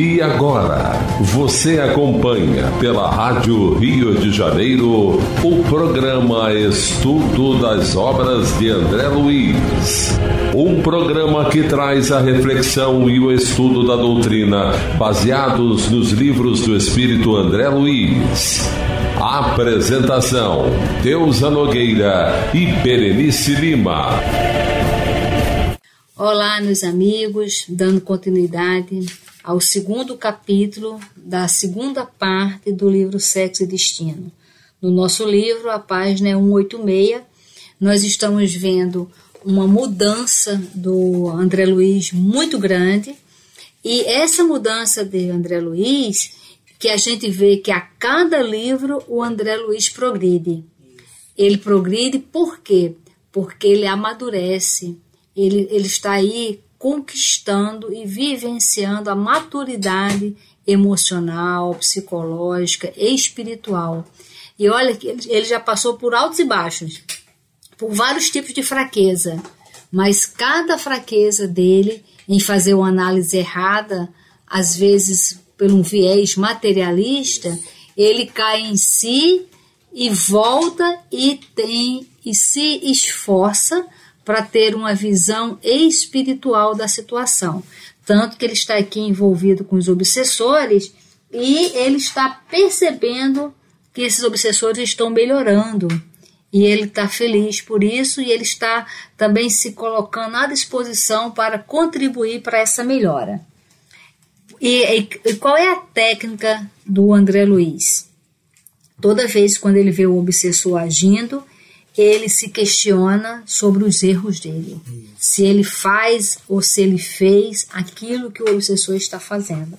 E agora, você acompanha pela Rádio Rio de Janeiro o programa Estudo das Obras de André Luiz. Um programa que traz a reflexão e o estudo da doutrina baseados nos livros do Espírito André Luiz. Apresentação: Deusa Nogueira e Berenice Lima. Olá, meus amigos, dando continuidade ao segundo capítulo da segunda parte do livro Sexo e Destino. No nosso livro, a página é 186, nós estamos vendo uma mudança do André Luiz muito grande, e essa mudança de André Luiz, que a gente vê que a cada livro o André Luiz progride. Ele progride por quê? Porque ele amadurece, ele, ele está aí conquistando e vivenciando a maturidade emocional, psicológica e espiritual. E olha que ele já passou por altos e baixos, por vários tipos de fraqueza, mas cada fraqueza dele em fazer uma análise errada, às vezes por um viés materialista, ele cai em si e volta e tem e se esforça para ter uma visão espiritual da situação. Tanto que ele está aqui envolvido com os obsessores e ele está percebendo que esses obsessores estão melhorando. E ele está feliz por isso e ele está também se colocando à disposição para contribuir para essa melhora. E, e, qual é a técnica do André Luiz? Toda vez quando ele vê o obsessor agindo, ele se questiona sobre os erros dele. Se ele faz ou se ele fez aquilo que o obsessor está fazendo.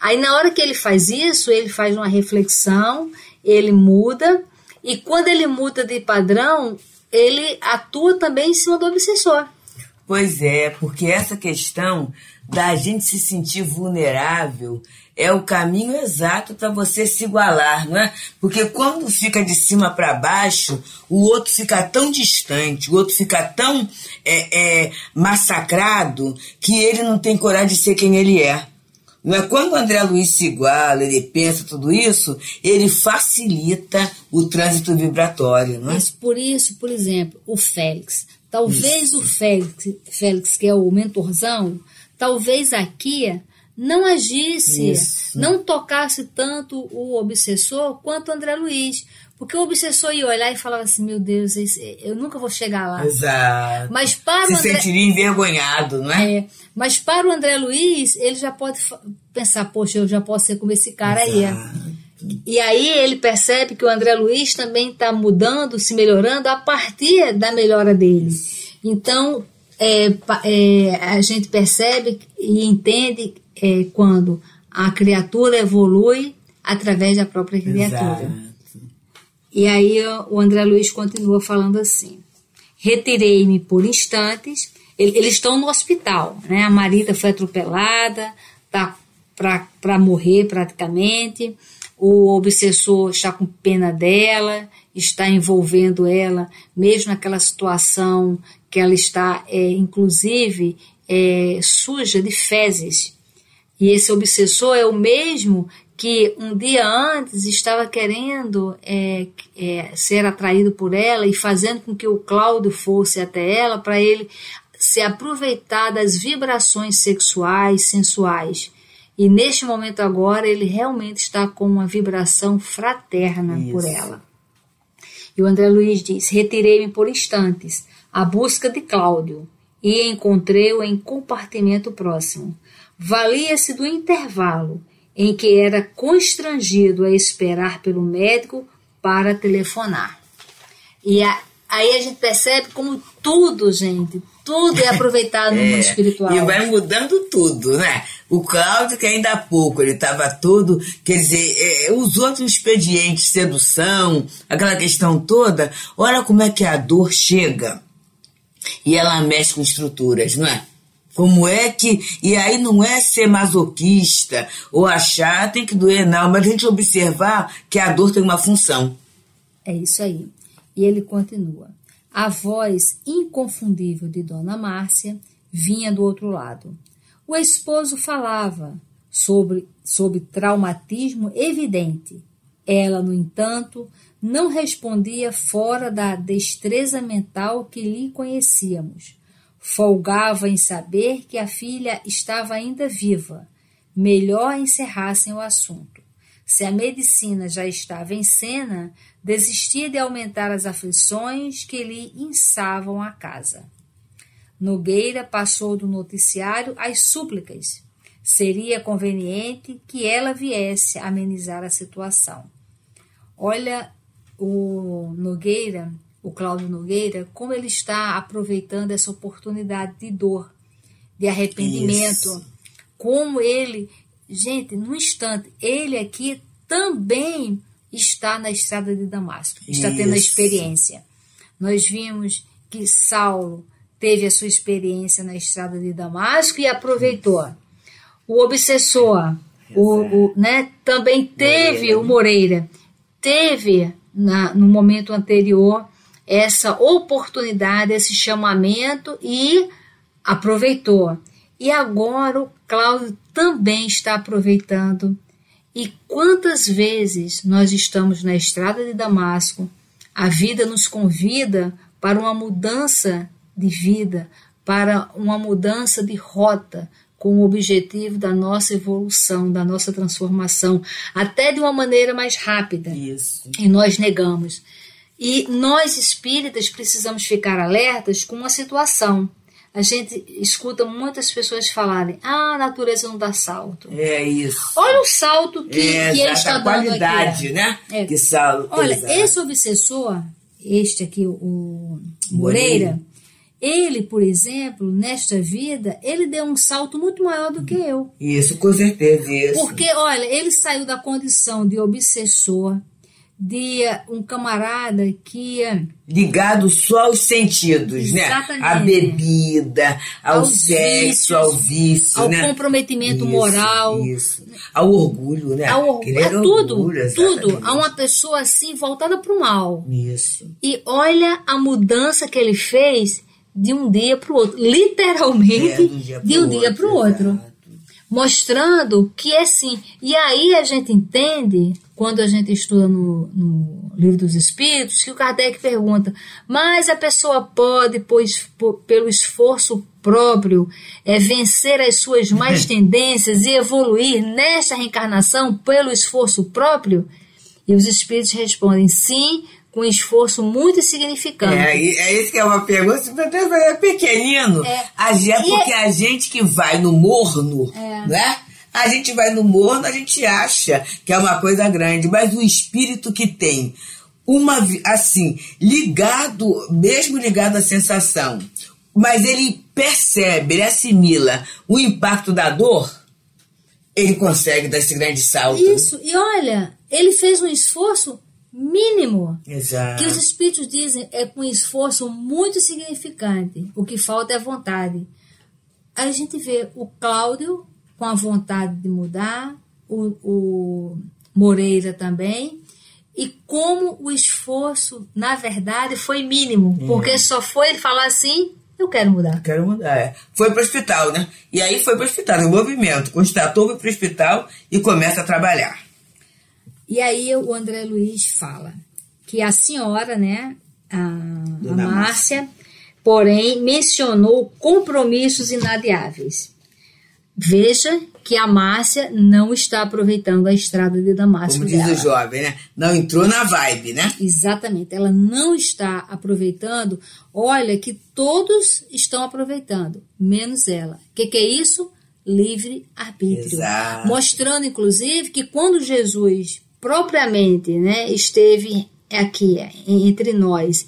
Aí, na hora que ele faz isso, ele faz uma reflexão, ele muda, e quando ele muda de padrão, ele atua também em cima do obsessor. Pois é, porque essa questão da gente se sentir vulnerável é o caminho exato para você se igualar, não é? Porque quando fica de cima para baixo, o outro fica tão distante, o outro fica tão é, é, massacrado que ele não tem coragem de ser quem ele é. Não é? Quando o André Luiz se iguala, ele pensa tudo isso, ele facilita o trânsito vibratório, não é? Mas por isso, por exemplo, o Félix. Talvez isso. o Félix, Félix, que é o mentorzão, talvez aqui não agisse, Isso. não tocasse tanto o obsessor quanto o André Luiz. Porque o obsessor ia olhar e falava assim: Meu Deus, eu nunca vou chegar lá. Exato. Mas para Se André... sentiria envergonhado, não é? é? Mas para o André Luiz, ele já pode pensar: Poxa, eu já posso ser como esse cara Exato. aí. E aí ele percebe que o André Luiz também está mudando, se melhorando a partir da melhora dele. Então, é, é, a gente percebe e entende é, quando a criatura evolui através da própria criatura. Exato. E aí o André Luiz continua falando assim: retirei-me por instantes. Eles estão no hospital, né? A Marita foi atropelada, tá para morrer praticamente. O obsessor está com pena dela, está envolvendo ela, mesmo naquela situação que ela está, é, inclusive, é, suja de fezes. E esse obsessor é o mesmo que um dia antes estava querendo é, é, ser atraído por ela e fazendo com que o Cláudio fosse até ela para ele se aproveitar das vibrações sexuais, sensuais. E neste momento agora ele realmente está com uma vibração fraterna Isso. por ela. E o André Luiz diz: Retirei-me por instantes à busca de Cláudio e encontrei-o em compartimento próximo. Valia-se do intervalo em que era constrangido a esperar pelo médico para telefonar. E a, aí a gente percebe como tudo, gente, tudo é aproveitado no é, mundo espiritual. E vai mudando tudo, né? O Cláudio, que ainda há pouco ele estava todo, quer dizer, é, os outros expedientes, sedução, aquela questão toda, olha como é que a dor chega e ela mexe com estruturas, não é? Como é que. E aí não é ser masoquista ou achar tem que doer, não, mas a gente observar que a dor tem uma função. É isso aí. E ele continua. A voz inconfundível de Dona Márcia vinha do outro lado. O esposo falava, sobre, sobre traumatismo evidente. Ela, no entanto, não respondia fora da destreza mental que lhe conhecíamos. Folgava em saber que a filha estava ainda viva. Melhor encerrassem o assunto. Se a medicina já estava em cena, desistia de aumentar as aflições que lhe insavam a casa. Nogueira passou do noticiário às súplicas. Seria conveniente que ela viesse amenizar a situação. Olha o Nogueira, o Cláudio Nogueira, como ele está aproveitando essa oportunidade de dor, de arrependimento, Isso. como ele, gente, no instante, ele aqui também está na estrada de Damasco, está Isso. tendo a experiência. Nós vimos que Saulo teve a sua experiência na estrada de Damasco e aproveitou. O obsessor, o, o, né, também teve o Moreira, teve na, no momento anterior essa oportunidade, esse chamamento e aproveitou. E agora o Cláudio também está aproveitando. E quantas vezes nós estamos na estrada de Damasco, a vida nos convida para uma mudança de vida, para uma mudança de rota, com o objetivo da nossa evolução, da nossa transformação, até de uma maneira mais rápida. Isso. E nós negamos. E nós espíritas precisamos ficar alertas com uma situação. A gente escuta muitas pessoas falarem: ah, a natureza não dá salto. É isso. Olha o salto que, é, que ele está dando qualidade, aqui. né? É. Que salto. Olha, esse obsessor, este aqui, o Moreira, Moreira ele, por exemplo, nesta vida, ele deu um salto muito maior do que eu. Isso, com certeza. Isso. Porque, olha, ele saiu da condição de obsessor, de um camarada que. Ligado só aos sentidos, né? Exatamente. né? A bebida, ao, ao sexo, ao vício, ao né? comprometimento isso, moral. Isso. Ao orgulho, né? Ao orgulho. É tudo, orgulho, tudo. A uma pessoa assim voltada para o mal. Isso. E olha a mudança que ele fez de um dia para o outro, literalmente é, de um dia para o outro, outro. mostrando que é assim. E aí a gente entende, quando a gente estuda no, no livro dos Espíritos, que o Kardec pergunta: mas a pessoa pode, pois, pelo esforço próprio, é vencer as suas mais tendências e evoluir nesta reencarnação pelo esforço próprio? E os Espíritos respondem: sim com esforço muito significante. É, é isso que é uma pergunta, é pequenino. É, a gente, é porque é... a gente que vai no morno, é. né? A gente vai no morno, a gente acha que é uma coisa grande, mas o espírito que tem uma assim, ligado, mesmo ligado à sensação, mas ele percebe, ele assimila o impacto da dor, ele consegue dar esse grande salto. Isso, e olha, ele fez um esforço mínimo. Exato. Que os espíritos dizem é com esforço muito significante. O que falta é vontade. Aí a gente vê o Cláudio com a vontade de mudar, o, o Moreira também, e como o esforço, na verdade, foi mínimo, hum. porque só foi ele falar assim: eu quero mudar. Quero mudar, é. Foi para o hospital, né? E aí foi para o hospital, no movimento. Constatou, foi para o hospital e começa a trabalhar. E aí o André Luiz fala que a senhora, né, a, a Márcia, porém, mencionou compromissos inadiáveis. Veja que a Márcia não está aproveitando a estrada de Damasco. Como diz dela. o jovem, né? Não entrou na vibe, né? Exatamente. Ela não está aproveitando. Olha que todos estão aproveitando, menos ela. O que, que é isso? Livre arbítrio. Exato. Mostrando, inclusive, que quando Jesus propriamente né, esteve aqui entre nós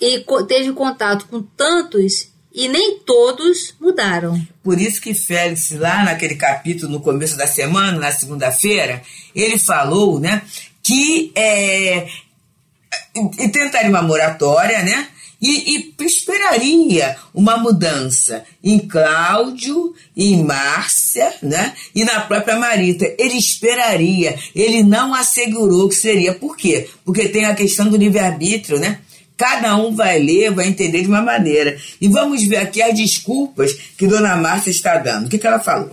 e teve contato com tantos e nem todos mudaram. Por isso que Félix, lá naquele capítulo, no começo da semana, na segunda-feira, ele falou né, que é, tentaria uma moratória, né? e, e esperaria uma mudança em Cláudio, em Márcia, né? E na própria Marita. Ele esperaria, ele não assegurou que seria. Por quê? Porque tem a questão do livre-arbítrio, né? Cada um vai ler, vai entender de uma maneira. E vamos ver aqui as desculpas que Dona Márcia está dando. O que, que ela falou?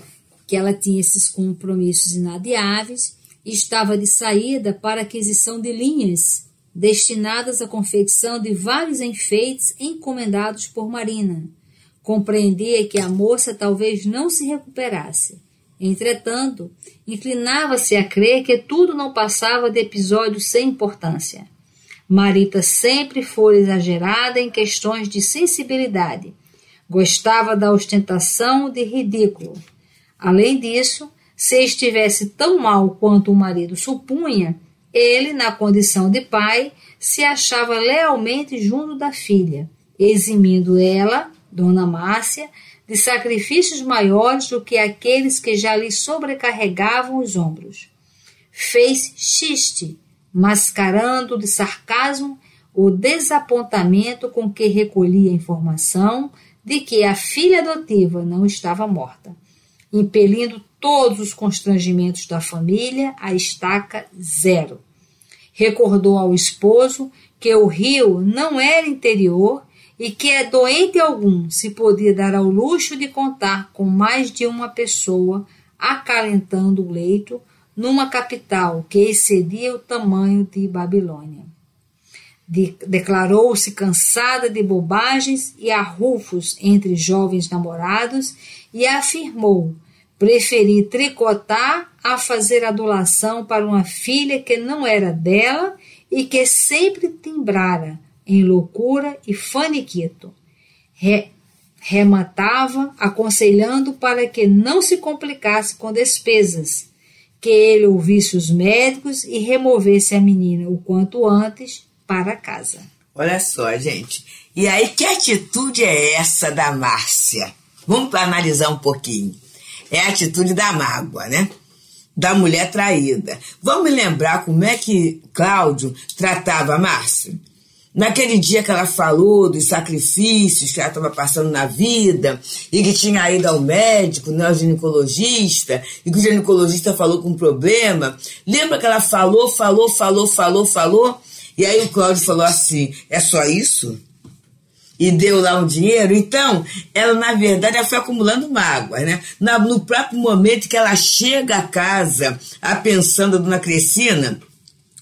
que ela tinha esses compromissos inadiáveis e estava de saída para aquisição de linhas destinadas à confecção de vários enfeites encomendados por Marina. Compreendia que a moça talvez não se recuperasse. Entretanto, inclinava-se a crer que tudo não passava de episódios sem importância. Marita sempre foi exagerada em questões de sensibilidade. Gostava da ostentação de ridículo. Além disso, se estivesse tão mal quanto o marido supunha, ele, na condição de pai, se achava lealmente junto da filha, eximindo ela, Dona Márcia, de sacrifícios maiores do que aqueles que já lhe sobrecarregavam os ombros. Fez xiste, mascarando de sarcasmo o desapontamento com que recolhia a informação de que a filha adotiva não estava morta impelindo todos os constrangimentos da família à estaca zero. Recordou ao esposo que o rio não era interior e que é doente algum se podia dar ao luxo de contar com mais de uma pessoa acalentando o leito numa capital que excedia o tamanho de Babilônia. De Declarou-se cansada de bobagens e arrufos entre jovens namorados e afirmou preferir tricotar a fazer adulação para uma filha que não era dela e que sempre timbrara em loucura e faniquito. Re rematava, aconselhando para que não se complicasse com despesas, que ele ouvisse os médicos e removesse a menina o quanto antes para casa. Olha só, gente. E aí, que atitude é essa da Márcia? Vamos analisar um pouquinho. É a atitude da mágoa, né? Da mulher traída. Vamos lembrar como é que Cláudio tratava a Márcia? Naquele dia que ela falou dos sacrifícios que ela estava passando na vida e que tinha ido ao médico, né, ao ginecologista, e que o ginecologista falou com um problema, lembra que ela falou, falou, falou, falou, falou? E aí o Cláudio falou assim: é só isso? e deu lá um dinheiro. Então, ela, na verdade, ela foi acumulando mágoa, né? no próprio momento que ela chega a casa, a pensando a dona Crescina,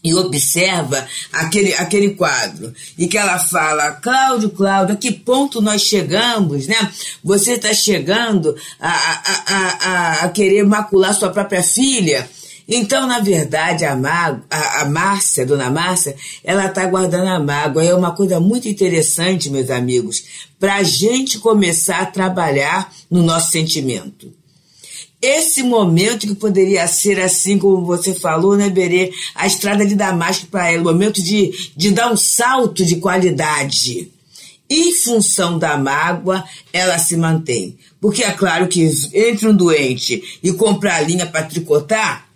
e observa aquele, aquele quadro e que ela fala, Cláudio, Cláudio, a que ponto nós chegamos, né? Você está chegando a, a, a, a, querer macular sua própria filha. Então, na verdade, a, Mag, a, a Márcia, a dona Márcia, ela está guardando a mágoa. É uma coisa muito interessante, meus amigos, para a gente começar a trabalhar no nosso sentimento. Esse momento que poderia ser assim como você falou, né, Berê? A estrada de Damasco para ela, o momento de, de dar um salto de qualidade. Em função da mágoa, ela se mantém. Porque é claro que entre um doente e comprar linha para tricotar,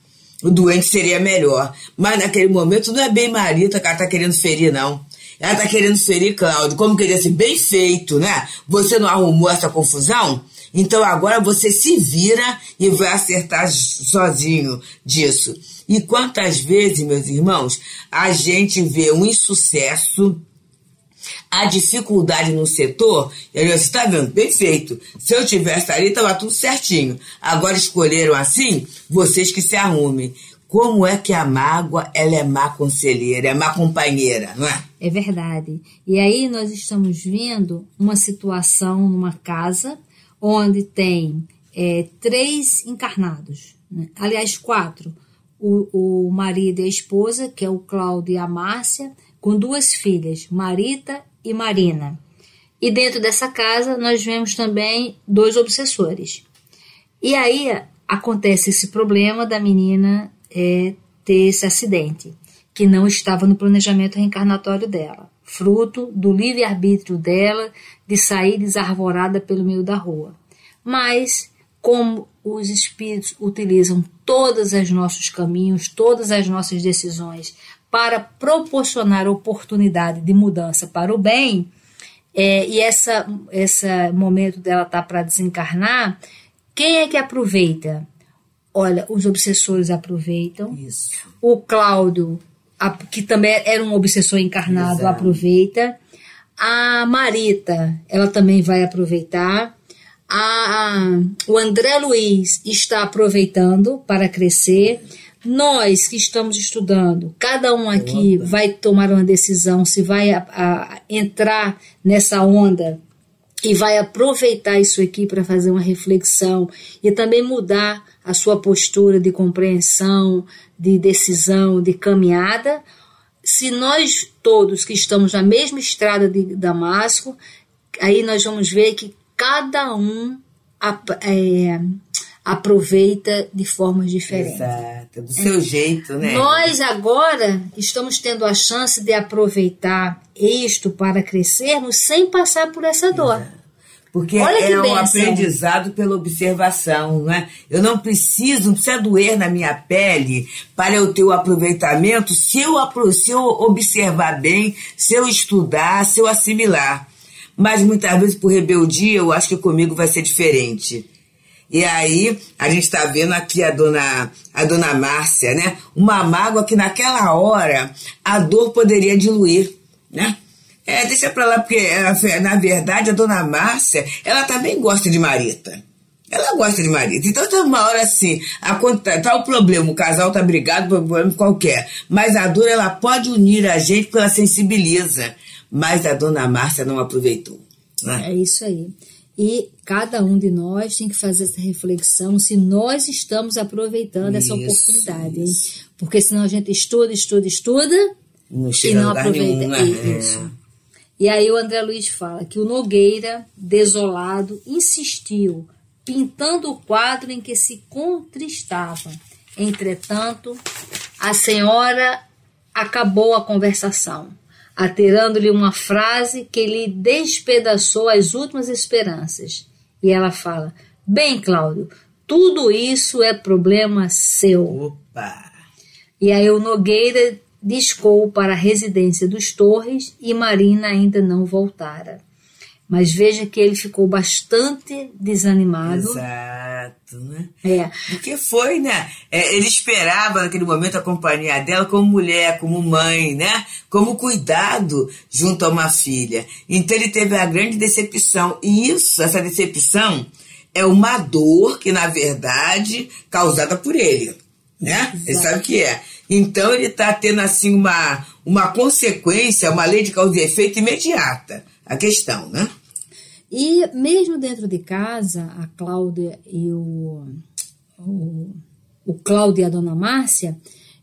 o doente seria melhor. Mas naquele momento não é bem Marita que ela está querendo ferir, não. Ela está querendo ferir Cláudio. Como queria ser bem feito, né? Você não arrumou essa confusão? Então agora você se vira e vai acertar sozinho disso. E quantas vezes, meus irmãos, a gente vê um insucesso a dificuldade no setor, e você está vendo, perfeito. Se eu tivesse ali, estava tudo certinho. Agora escolheram assim, vocês que se arrumem. Como é que a mágoa ela é má conselheira, é má companheira, não é? É verdade. E aí nós estamos vendo uma situação numa casa onde tem é, três encarnados, né? aliás, quatro. O, o marido e a esposa, que é o Cláudio e a Márcia, com duas filhas, Marita e Marina. E dentro dessa casa nós vemos também dois obsessores. E aí acontece esse problema da menina é, ter esse acidente, que não estava no planejamento reencarnatório dela, fruto do livre-arbítrio dela de sair desarvorada pelo meio da rua. Mas, como os espíritos utilizam todos os nossos caminhos, todas as nossas decisões para proporcionar oportunidade de mudança para o bem, é, e essa, esse momento dela tá para desencarnar, quem é que aproveita? Olha, os obsessores aproveitam. Isso. O Cláudio, a, que também era um obsessor encarnado, Exato. aproveita. A Marita, ela também vai aproveitar. a, a, o André Luiz está aproveitando para crescer. Nós que estamos estudando, cada um aqui Opa. vai tomar uma decisão se vai a, a entrar nessa onda e vai aproveitar isso aqui para fazer uma reflexão e também mudar a sua postura de compreensão, de decisão, de caminhada. Se nós todos que estamos na mesma estrada de Damasco, aí nós vamos ver que cada um é, aproveita de formas diferentes. Exato, do seu é. jeito, né? Nós agora estamos tendo a chance de aproveitar isto para crescermos sem passar por essa dor. Exato. Porque é um aprendizado pela observação, né? Eu não preciso, não precisa doer na minha pele para eu ter o aproveitamento se eu, se eu observar bem, se eu estudar, se eu assimilar. Mas muitas vezes por rebeldia eu acho que comigo vai ser diferente. E aí, a gente está vendo aqui a dona, a dona Márcia, né? Uma mágoa que naquela hora a dor poderia diluir, né? É, deixa pra lá, porque na verdade a dona Márcia, ela também gosta de Marita. Ela gosta de Marita. Então tem uma hora assim, a, tá o problema, o casal tá brigado problema qualquer. Mas a dor, ela pode unir a gente porque ela sensibiliza. Mas a dona Márcia não aproveitou. Né? É isso aí. E cada um de nós tem que fazer essa reflexão se nós estamos aproveitando isso, essa oportunidade. Hein? Porque senão a gente estuda, estuda, estuda não e não aproveita. Né? Isso. E aí o André Luiz fala que o Nogueira, desolado, insistiu, pintando o quadro em que se contristava. Entretanto, a senhora acabou a conversação atirando-lhe uma frase que lhe despedaçou as últimas esperanças. E ela fala: Bem, Cláudio, tudo isso é problema seu. Opa! E aí o Nogueira discou para a residência dos Torres e Marina ainda não voltara. Mas veja que ele ficou bastante desanimado. Exato, né? É. Porque foi, né? É, ele esperava naquele momento a companhia dela como mulher, como mãe, né? Como cuidado junto a uma filha. Então ele teve a grande decepção. E isso, essa decepção, é uma dor que, na verdade, causada por ele. Né? Exato. Ele sabe o que é. Então ele está tendo assim uma, uma consequência, uma lei de causa e efeito imediata. A questão, né? E mesmo dentro de casa, a Cláudia e o, o, o Cláudio e a dona Márcia,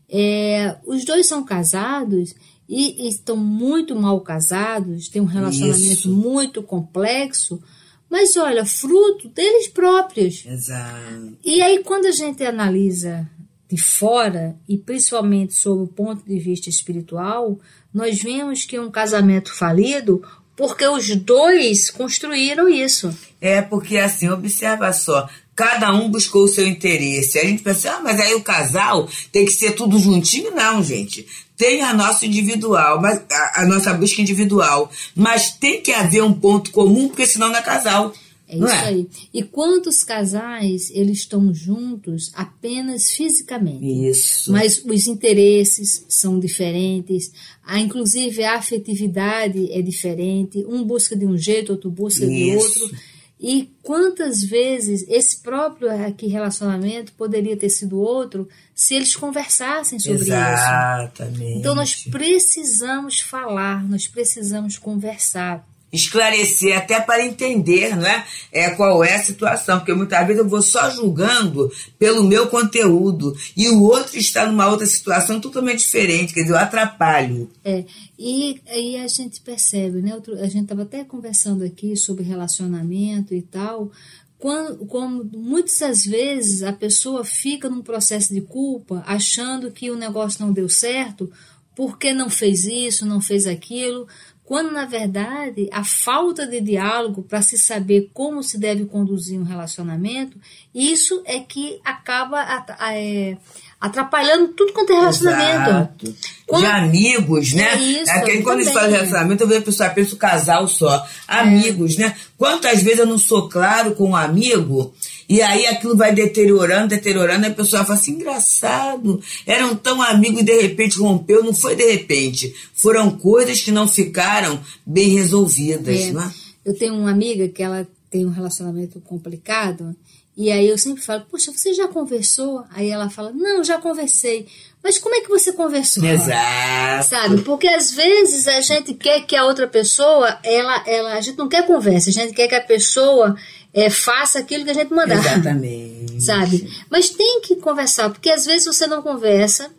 é, os dois são casados e, e estão muito mal casados, têm um relacionamento Isso. muito complexo, mas olha, fruto deles próprios. Exato. E aí, quando a gente analisa de fora, e principalmente sob o ponto de vista espiritual, nós vemos que um casamento falido porque os dois construíram isso. É, porque assim, observa só, cada um buscou o seu interesse. A gente pensa, ah, mas aí o casal tem que ser tudo juntinho? Não, gente. Tem a nossa individual, mas a, a nossa busca individual, mas tem que haver um ponto comum, porque senão não é casal. É isso é? aí. E quantos casais eles estão juntos apenas fisicamente? Isso. Mas os interesses são diferentes, a, inclusive a afetividade é diferente, um busca de um jeito, outro busca isso. de outro. E quantas vezes esse próprio aqui relacionamento poderia ter sido outro se eles conversassem sobre Exatamente. isso? Exatamente. Então nós precisamos falar, nós precisamos conversar esclarecer até para entender né, é, qual é a situação, porque muitas vezes eu vou só julgando pelo meu conteúdo e o outro está numa outra situação totalmente diferente, quer dizer, eu atrapalho. É, e aí a gente percebe, né? Outro, a gente estava até conversando aqui sobre relacionamento e tal, quando, como muitas das vezes a pessoa fica num processo de culpa, achando que o negócio não deu certo, porque não fez isso, não fez aquilo, quando na verdade a falta de diálogo para se saber como se deve conduzir um relacionamento, isso é que acaba é, atrapalhando tudo quanto é relacionamento. Exato. Quando... De amigos, né? É isso, Aquele, quando eles falam de relacionamento, eu vejo a pessoa, pensa o casal só. Amigos, é. né? Quantas vezes eu não sou claro com um amigo e aí aquilo vai deteriorando, deteriorando, e a pessoa fala assim, engraçado, eram tão amigos e de repente rompeu, não foi de repente. Foram coisas que não ficaram bem resolvidas, é. né? Eu tenho uma amiga que ela tem um relacionamento complicado, e aí eu sempre falo, poxa, você já conversou? Aí ela fala, não, já conversei. Mas como é que você conversou? Exato. Sabe? Porque às vezes a gente quer que a outra pessoa, ela, ela, a gente não quer conversa, a gente quer que a pessoa é, faça aquilo que a gente mandar. Exatamente. Sabe? Mas tem que conversar, porque às vezes você não conversa,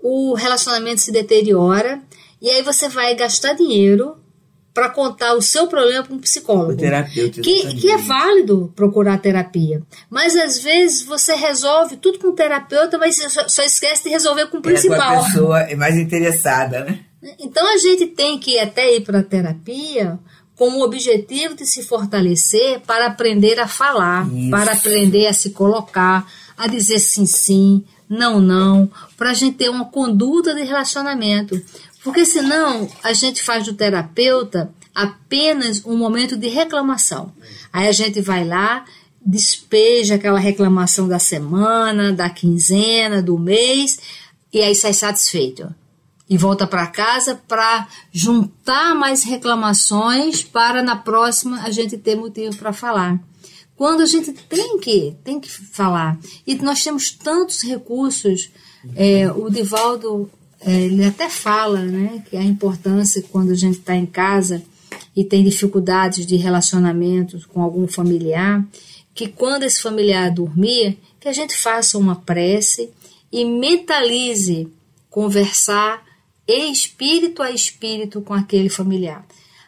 o relacionamento se deteriora, e aí você vai gastar dinheiro para contar o seu problema para um psicólogo. O terapeuta. Que, que é válido procurar terapia. Mas às vezes você resolve tudo com o terapeuta, mas só, só esquece de resolver com o principal. É, com a pessoa é mais interessada, né? Então a gente tem que até ir para a terapia com o objetivo de se fortalecer para aprender a falar, Isso. para aprender a se colocar, a dizer sim, sim, não, não, para a gente ter uma conduta de relacionamento. Porque senão a gente faz do terapeuta apenas um momento de reclamação. Aí a gente vai lá, despeja aquela reclamação da semana, da quinzena, do mês, e aí sai satisfeito. E volta para casa para juntar mais reclamações para na próxima a gente ter motivo para falar. Quando a gente tem que, tem que falar. E nós temos tantos recursos. É, o Divaldo é, ele até fala né, que a importância quando a gente está em casa e tem dificuldades de relacionamento com algum familiar, que quando esse familiar dormir, que a gente faça uma prece e mentalize conversar espírito a espírito com aquele familiar.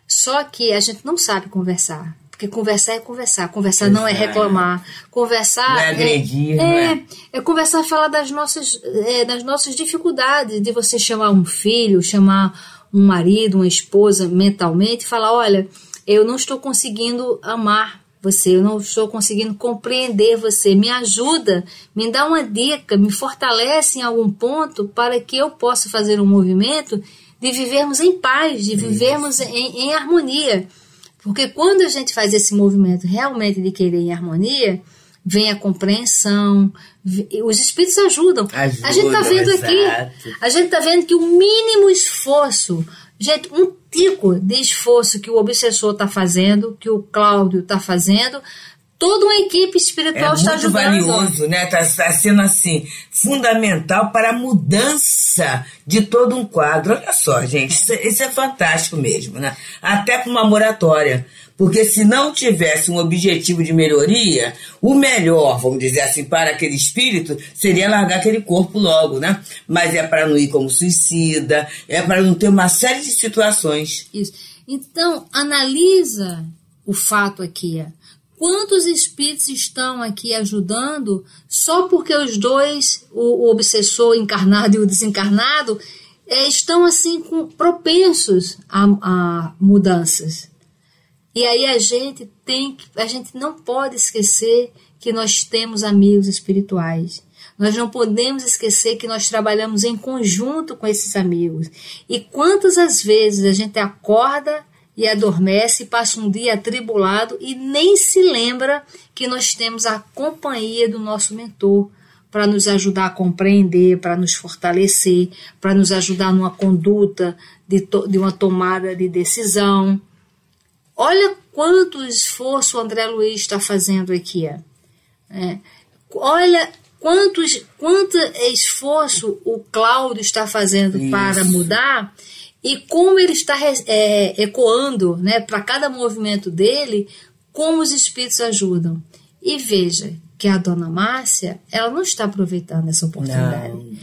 Só que a gente não sabe conversar. Porque conversar é conversar. Conversar não é é. reclamar. Conversar Não é agredir, é, é? é conversar, falar das nossas, é, das nossas dificuldades, de você chamar um filho, chamar um marido, uma esposa mentalmente e falar: olha, eu não estou conseguindo amar você, eu não estou conseguindo compreender você, me ajuda, me dá uma dica, me fortalece em algum ponto para que eu possa fazer um movimento de vivermos em paz, de vivermos em, em harmonia. Porque quando a gente faz esse movimento realmente de querer em harmonia, vem a compreensão, os espíritos ajudam. a gente está vendo aqui, exato. a gente está vendo que o mínimo esforço, gente, um tico de esforço que o obsessor está fazendo, que o Cláudio está fazendo, toda uma equipe espiritual É está muito ajudando. valioso, né? Está sendo assim fundamental para a mudança de todo um quadro. Olha só, gente, isso, é- isso é fantástico mesmo, né? Até para uma moratória. Porque se não tivesse um objetivo de melhoria, o melhor, vamos dizer assim, para aquele espírito seria largar aquele corpo logo, né? Mas é para não ir como suicida, é para não ter uma série de situações. Isso. Então, analisa o fato aqui. Quantos espíritos estão aqui ajudando só porque os dois, o, o obsessor encarnado e o desencarnado, eh, estão assim com, propensos a, a mudanças. E aí a gente tem a gente não pode esquecer que nós temos amigos espirituais. Nós não podemos esquecer que nós trabalhamos em conjunto com esses amigos. E quantas as vezes a gente acorda e adormece, passa um dia atribulado e nem se lembra que nós temos a companhia do nosso mentor para nos ajudar a compreender, para nos fortalecer, para nos ajudar numa conduta de, de uma tomada de decisão. Olha quanto esforço o André Luiz está fazendo aqui. ó. É. Olha quantos, quanto esforço o Cláudio está fazendo Isso. para mudar e como ele está é, ecoando né, para cada movimento dele, como os espíritos ajudam. E veja que a dona Márcia, ela não está aproveitando essa oportunidade Não.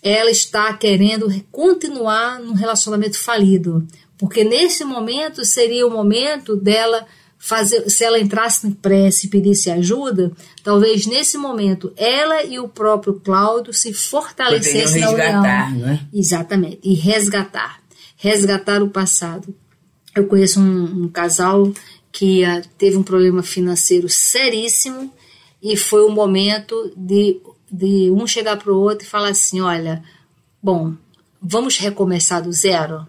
ela está querendo continuar num relacionamento falido. Porque nesse momento seria o momento dela fazer, se ela entrasse em prece e pedisse ajuda, talvez nesse momento ela e o próprio Cláudio se fortalecessem na união. não é? Exatamente, e resgatar. Resgatar o passado. Eu conheço um, um casal que ah, teve um problema financeiro seríssimo e foi o momento de, de um chegar para o outro e falar assim: olha, bom, vamos recomeçar do zero.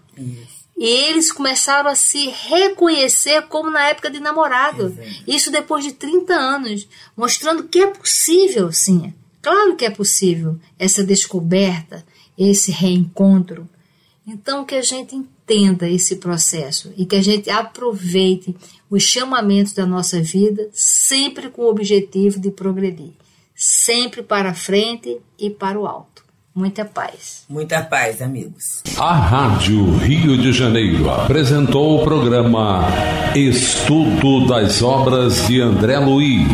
E eles começaram a se reconhecer como na época de namorado. Isso depois de 30 anos, mostrando que é possível, sim. Claro que é possível essa descoberta, esse reencontro. Então, que a gente entenda esse processo e que a gente aproveite os chamamentos da nossa vida sempre com o objetivo de progredir, sempre para frente e para o alto. Muita paz. Muita paz, amigos. A Rádio Rio de Janeiro apresentou o programa Estudo das Obras de André Luiz.